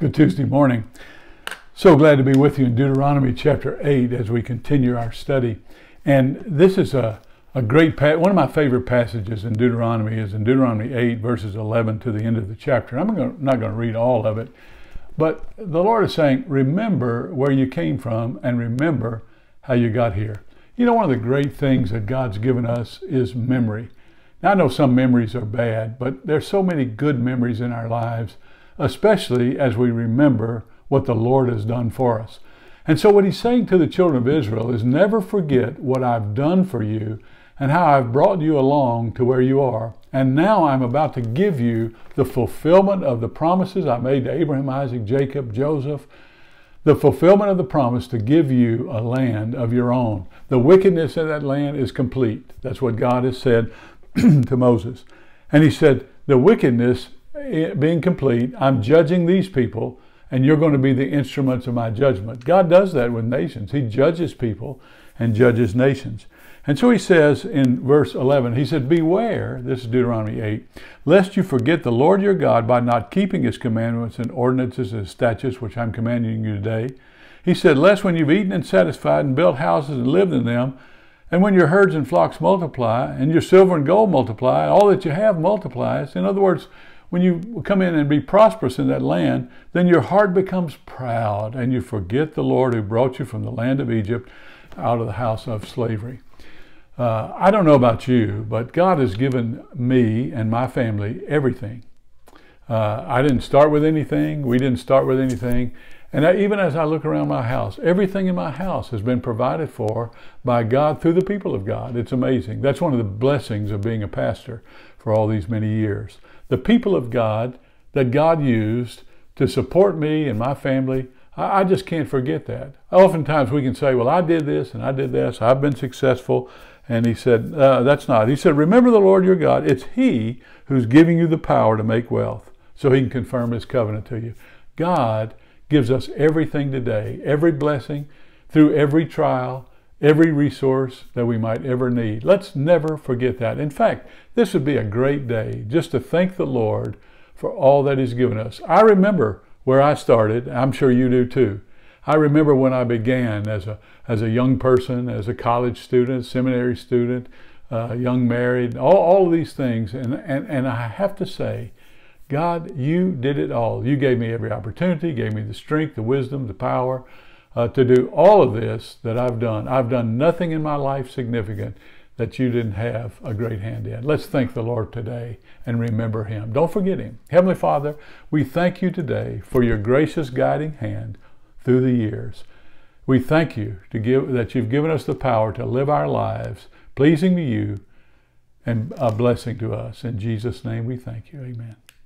Good Tuesday morning. So glad to be with you in Deuteronomy chapter 8 as we continue our study. And this is a, a great, pa- one of my favorite passages in Deuteronomy is in Deuteronomy 8, verses 11 to the end of the chapter. I'm gonna, not going to read all of it, but the Lord is saying, remember where you came from and remember how you got here. You know, one of the great things that God's given us is memory. Now, I know some memories are bad, but there's so many good memories in our lives especially as we remember what the Lord has done for us. And so, what he's saying to the children of Israel is never forget what I've done for you and how I've brought you along to where you are. And now I'm about to give you the fulfillment of the promises I made to Abraham, Isaac, Jacob, Joseph, the fulfillment of the promise to give you a land of your own. The wickedness in that land is complete. That's what God has said to Moses. And he said, the wickedness Eh, being complete, I'm judging these people, and you're going to be the instruments of my judgment. God does that with nations. He judges people and judges nations. And so he says in verse 11, he said, Beware, this is Deuteronomy 8, lest you forget the Lord your God by not keeping his commandments and ordinances and statutes, which I'm commanding you today. He said, Lest when you've eaten and satisfied and built houses and lived in them, and when your herds and flocks multiply, and your silver and gold multiply, all that you have multiplies. In other words, when you come in and be prosperous in that land, then your heart becomes proud and you forget the Lord who brought you from the land of Egypt out of the house of slavery. Uh, I don't know about you, but God has given me and my family everything. Uh, I didn't start with anything. We didn't start with anything. And I, even as I look around my house, everything in my house has been provided for by God through the people of God. It's amazing. That's one of the blessings of being a pastor for all these many years the people of God that God used to support me and my family, I, I just can't forget that. Oftentimes we can say, well, I did this and I did this, I've been successful. And he said, uh, that's not. He said, remember the Lord your God. It's he who's giving you the power to make wealth so he can confirm his covenant to you. God gives us everything today, every blessing through every trial, every resource that we might ever need. Let's never forget that. In fact, this would be a great day just to thank the Lord for all that He's given us. I remember where I started. I'm sure you do too. I remember when I began as a, as a young person, as a college student, seminary student, uh, young married, all, all of these things. And, and, and I have to say, God, you did it all. You gave me every opportunity, gave me the strength, the wisdom, the power uh, to do all of this that I've done. I've done nothing in my life significant that you didn't have a great hand in. Let's thank the Lord today and remember Him. Don't forget Him. Heavenly Father, we thank you today for your gracious guiding hand through the years. We thank you to give, that you've given us the power to live our lives pleasing to you and a blessing to us. In Jesus' name we thank you. Amen.